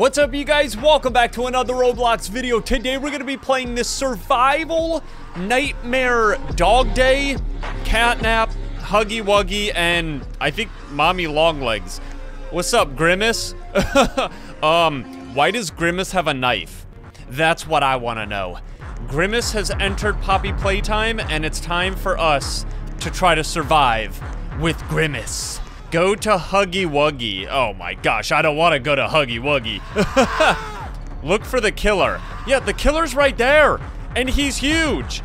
What's up, you guys? Welcome back to another Roblox video. Today, we're going to be playing this survival nightmare dog day, catnap, huggy wuggy, and I think mommy long legs. What's up, Grimace? um, why does Grimace have a knife? That's what I want to know. Grimace has entered Poppy Playtime, and it's time for us to try to survive with Grimace. Go to Huggy Wuggy. Oh my gosh, I don't want to go to Huggy Wuggy. Look for the killer. Yeah, the killer's right there. And he's huge.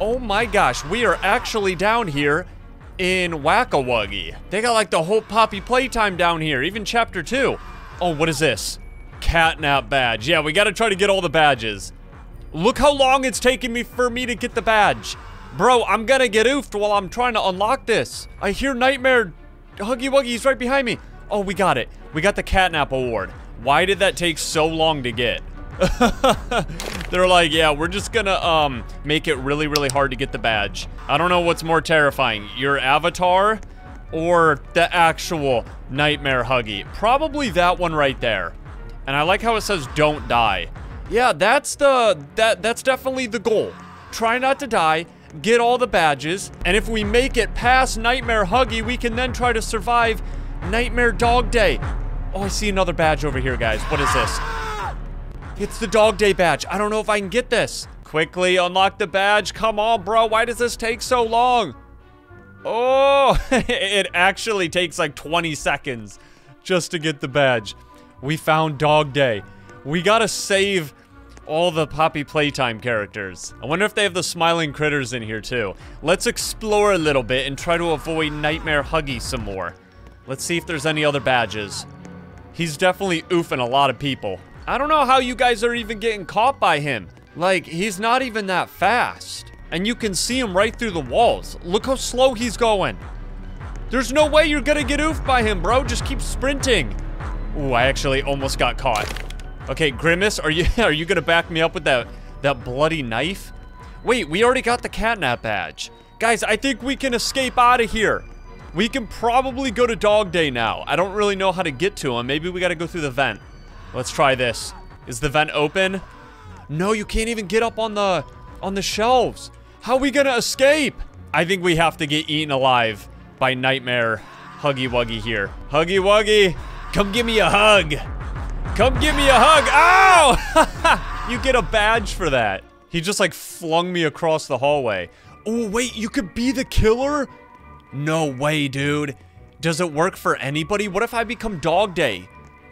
Oh my gosh, we are actually down here in Wacka Wuggy. They got like the whole Poppy Playtime down here, even chapter 2. Oh, what is this? Catnap badge. Yeah, we gotta try to get all the badges. Look how long it's taking me for me to get the badge. Bro, I'm gonna get oofed while I'm trying to unlock this. I hear Nightmare Huggy Wuggy's right behind me. Oh, we got it. We got the Catnap Award. Why did that take so long to get? They're like, yeah, we're just gonna um make it really, really hard to get the badge. I don't know what's more terrifying, your avatar or the actual Nightmare Huggy. Probably that one right there. And I like how it says don't die. Yeah, that's the, that that's definitely the goal. Try not to die, get all the badges, and if we make it past Nightmare Huggy, we can then try to survive Nightmare Dog Day. Oh, I see another badge over here, guys. What is this? It's the Dog Day badge. I don't know if I can get this. Quickly unlock the badge. Come on, bro. Why does this take so long? Oh, it actually takes like 20 seconds just to get the badge. We found Dog Day. We gotta save all the Poppy Playtime characters. I wonder if they have the smiling critters in here too. Let's explore a little bit and try to avoid Nightmare Huggy some more. Let's see if there's any other badges. He's definitely oofing a lot of people. I don't know how you guys are even getting caught by him. Like, he's not even that fast. And you can see him right through the walls. Look how slow he's going. There's no way you're gonna get oofed by him, bro. Just keep sprinting. Ooh, I actually almost got caught. Okay, Grimace, are you are you gonna back me up with that that bloody knife? Wait, we already got the catnap badge. Guys, I think we can escape out of here. We can probably go to Dog Day now. I don't really know how to get to him. Maybe we gotta go through the vent. Let's try this. Is the vent open? No, you can't even get up on the on the shelves. How are we gonna escape? I think we have to get eaten alive by Nightmare Huggy Wuggy here. Huggy Wuggy, come give me a hug. Come give me a hug. Ow! you get a badge for that. He just like flung me across the hallway. Oh, wait, you could be the killer? No way, dude. Does it work for anybody? What if I become Dog Day?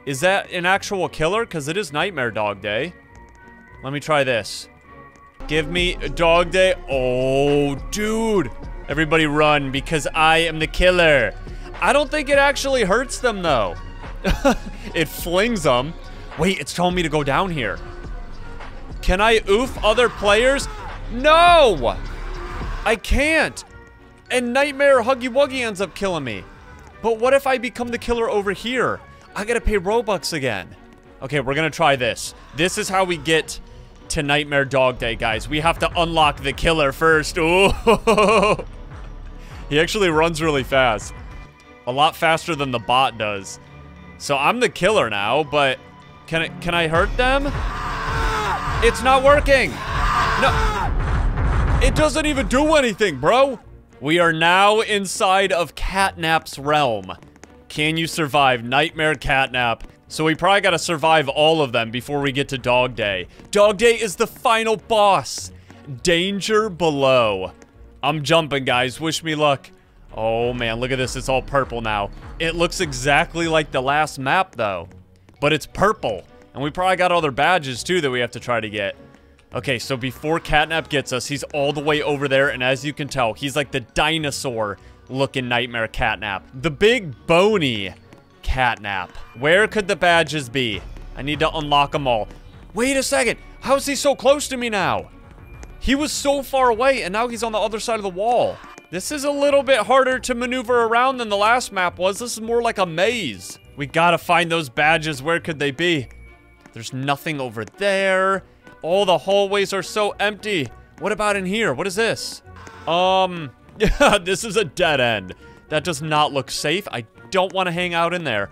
Is that an actual killer? Because it is Nightmare Dog Day. Let me try this. Give me Dog Day. Oh, dude. Everybody run because I am the killer. I don't think it actually hurts them, though. it flings them. Wait, it's telling me to go down here. Can I oof other players? No! I can't. And Nightmare Huggy Wuggy ends up killing me. But what if I become the killer over here? I gotta pay Robux again. Okay, we're gonna try this. This is how we get to Nightmare Dog Day, guys. We have to unlock the killer first. Ooh. he actually runs really fast. A lot faster than the bot does. So I'm the killer now, but can I, can I hurt them? It's not working. No. It doesn't even do anything, bro. We are now inside of Catnap's realm. Can you survive Nightmare Catnap? So we probably gotta survive all of them before we get to Dog Day. Dog Day is the final boss. Danger below. I'm jumping, guys. Wish me luck. Oh man, look at this. It's all purple now. It looks exactly like the last map though, but it's purple. And we probably got other badges too that we have to try to get. Okay, so before Catnap gets us, he's all the way over there. And as you can tell, he's like the dinosaur looking Nightmare Catnap. The big bony Catnap. Where could the badges be? I need to unlock them all. Wait a second. How is he so close to me now? He was so far away and now he's on the other side of the wall. This is a little bit harder to maneuver around than the last map was. This is more like a maze. We gotta find those badges. Where could they be? There's nothing over there. All the hallways are so empty. What about in here? What is this? Um, yeah, this is a dead end. That does not look safe. I don't want to hang out in there.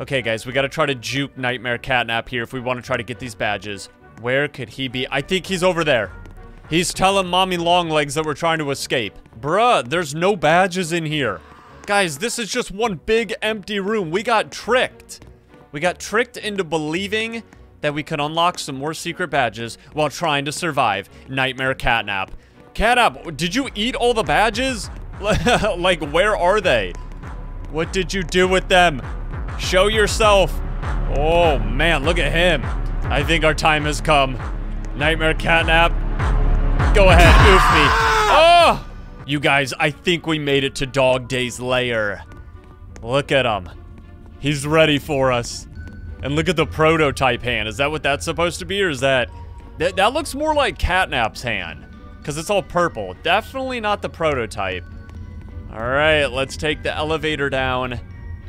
Okay, guys, we gotta try to juke Nightmare Catnap here if we want to try to get these badges. Where could he be? I think he's over there. He's telling Mommy Longlegs that we're trying to escape. Bruh, there's no badges in here. Guys, this is just one big empty room. We got tricked. We got tricked into believing that we could unlock some more secret badges while trying to survive Nightmare Catnap. Catnap, did you eat all the badges? like, where are they? What did you do with them? Show yourself. Oh, man, look at him. I think our time has come. Nightmare Catnap, go ahead, oof me. Ah! Oh! You guys, I think we made it to Dog Day's lair. Look at him. He's ready for us. And look at the prototype hand. Is that what that's supposed to be, or is that... That, looks more like Catnap's hand. Because it's all purple. Definitely not the prototype. Alright, let's take the elevator down.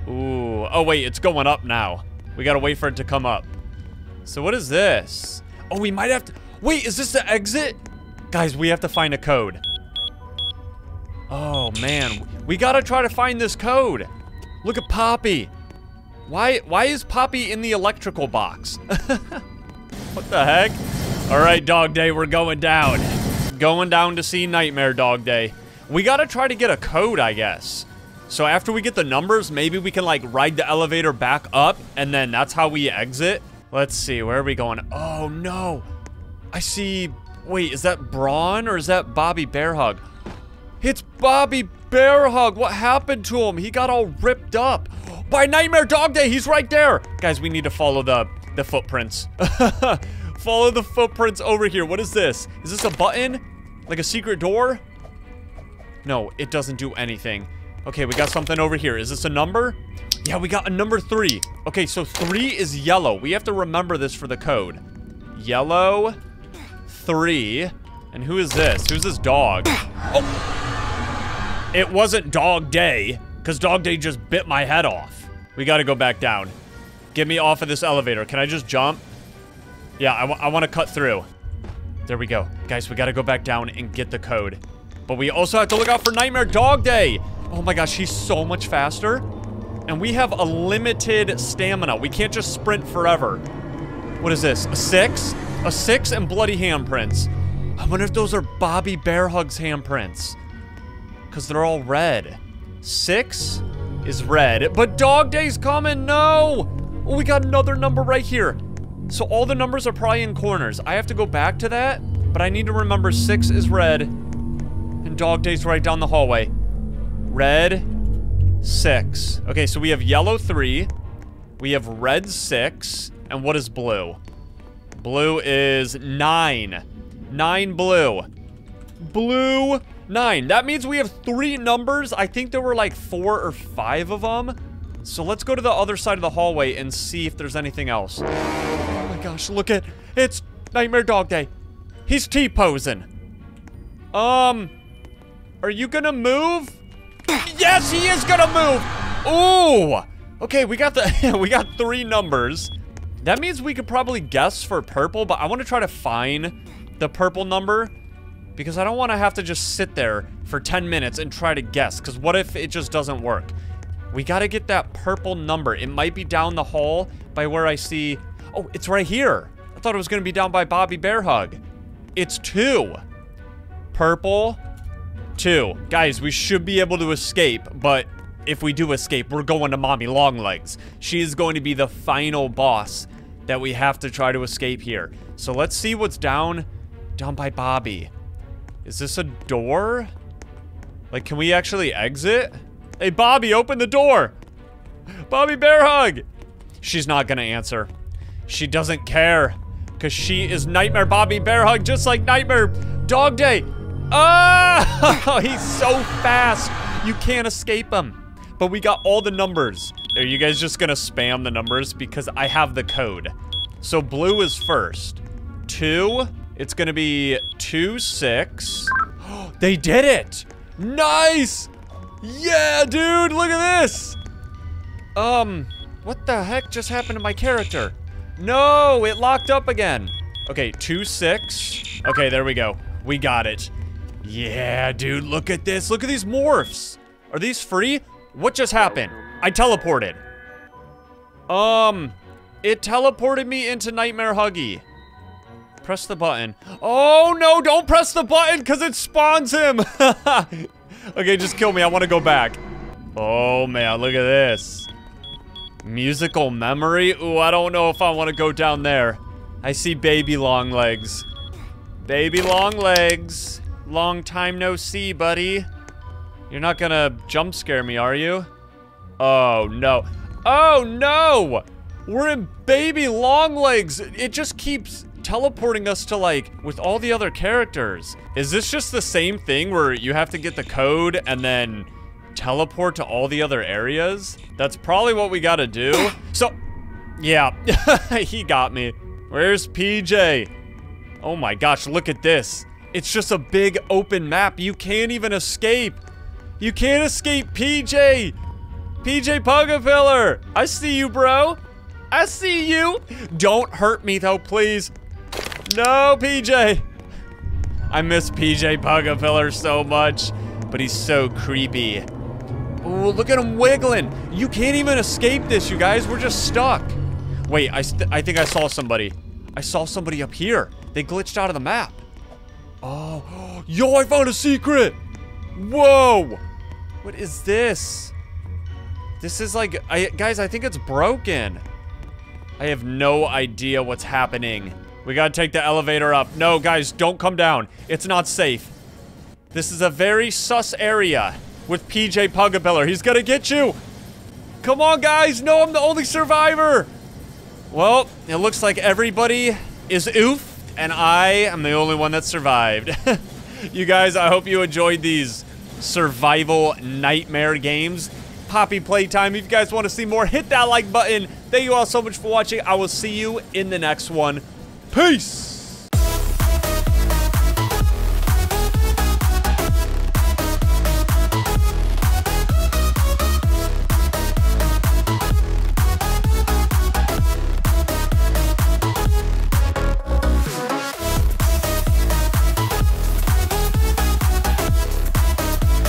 Ooh. Oh, wait, it's going up now. We gotta wait for it to come up. So what is this? Oh, we might have to... Wait, is this the exit? Guys, we have to find a code. Oh, man. We gotta try to find this code. Look at Poppy. Why, why is Poppy in the electrical box? what the heck? All right, Dog Day, we're going down. Going down to see Nightmare Dog Day. We gotta try to get a code, I guess. So after we get the numbers, maybe we can like ride the elevator back up and then that's how we exit. Let's see, where are we going? Oh no, I see, wait, is that Brawn or is that Bobby Bearhug? It's Bobby Bearhug, what happened to him? He got all ripped up. By Nightmare Dog Day, he's right there. Guys, we need to follow the, the footprints. follow the footprints over here. What is this? Is this a button? Like a secret door? No, it doesn't do anything. Okay, we got something over here. Is this a number? Yeah, we got a number three. Okay, so three is yellow. We have to remember this for the code. Yellow, three. And who is this? Who's this dog? Oh! It wasn't Dog Day, because Dog Day just bit my head off. We gotta go back down. Get me off of this elevator. Can I just jump? Yeah, I, I want to cut through. There we go. Guys, we gotta go back down and get the code. But we also have to look out for Nightmare Dog Day. Oh my gosh, he's so much faster. And we have a limited stamina. We can't just sprint forever. What is this? A six? A six and bloody handprints. I wonder if those are Bobby Bearhug's handprints. Because they're all red. Six is red. But Dog Day's coming. No! Oh, we got another number right here. So all the numbers are probably in corners. I have to go back to that. But I need to remember six is red. And Dog Day's right down the hallway. Red, six. Okay, so we have yellow three. We have red six. And what is blue? Blue is nine. Nine blue. Blue, nine. That means we have three numbers. I think there were like four or five of them. So let's go to the other side of the hallway and see if there's anything else. Oh my gosh, look at, it's Nightmare Dog Day. He's T-posing. Um, are you gonna move? Yes, he is gonna move. Ooh. Okay, we got the we got three numbers. That means we could probably guess for purple, but I want to try to find the purple number because I don't want to have to just sit there for 10 minutes and try to guess because what if it just doesn't work? We got to get that purple number. It might be down the hall by where I see... Oh, it's right here. I thought it was going to be down by Bobby Bear Hug. It's two. Purple, two. Guys, we should be able to escape, but if we do escape, we're going to Mommy Longlegs. She is going to be the final boss that we have to try to escape here. So let's see what's down, down by Bobby. Is this a door? Like, can we actually exit? Hey, Bobby, open the door. Bobby bear hug! She's not gonna answer. She doesn't care. Because she is Nightmare Bobby bear hug, just like Nightmare Dog Day. Oh, he's so fast. You can't escape him. But we got all the numbers. Are you guys just gonna spam the numbers? Because I have the code. So blue is first. Two, it's gonna be two, six. they did it! Nice! Yeah, dude, look at this! Um, what the heck just happened to my character? No, it locked up again. Okay, two, six. Okay, there we go. We got it. Yeah, dude, look at this. Look at these morphs. Are these free? What just happened? I teleported. Um, it teleported me into Nightmare Huggy. Press the button. Oh, no, don't press the button because it spawns him. okay, just kill me. I want to go back. Oh, man, look at this. Musical memory? Ooh, I don't know if I want to go down there. I see baby long legs. Baby long legs. Long time no see, buddy. You're not gonna jump scare me, are you? Oh, no. Oh, no! We're in baby long legs. It just keeps teleporting us to like with all the other characters. Is this just the same thing where you have to get the code and then teleport to all the other areas? That's probably what we gotta do. So, yeah, he got me. Where's PJ? Oh my gosh, look at this. It's just a big open map. You can't even escape. You can't escape PJ. PJ Pugapillar. I see you, bro. I see you. Don't hurt me, though, please. No, PJ. I miss PJ Pugapillar so much, but he's so creepy. Ooh, look at him wiggling. You can't even escape this, you guys. We're just stuck. Wait, I, I think I saw somebody. I saw somebody up here. They glitched out of the map. Oh, yo, I found a secret. Whoa. What is this? This is like, I, guys, I think it's broken. I have no idea what's happening. We gotta take the elevator up. No, guys, don't come down. It's not safe. This is a very sus area with PJ Pugapillar. He's gonna get you. Come on, guys. No, I'm the only survivor. Well, it looks like everybody is oof, and I am the only one that survived. you guys, I hope you enjoyed these survival nightmare games. Poppy Playtime. If you guys want to see more, hit that like button. Thank you all so much for watching. I will see you in the next one. Peace!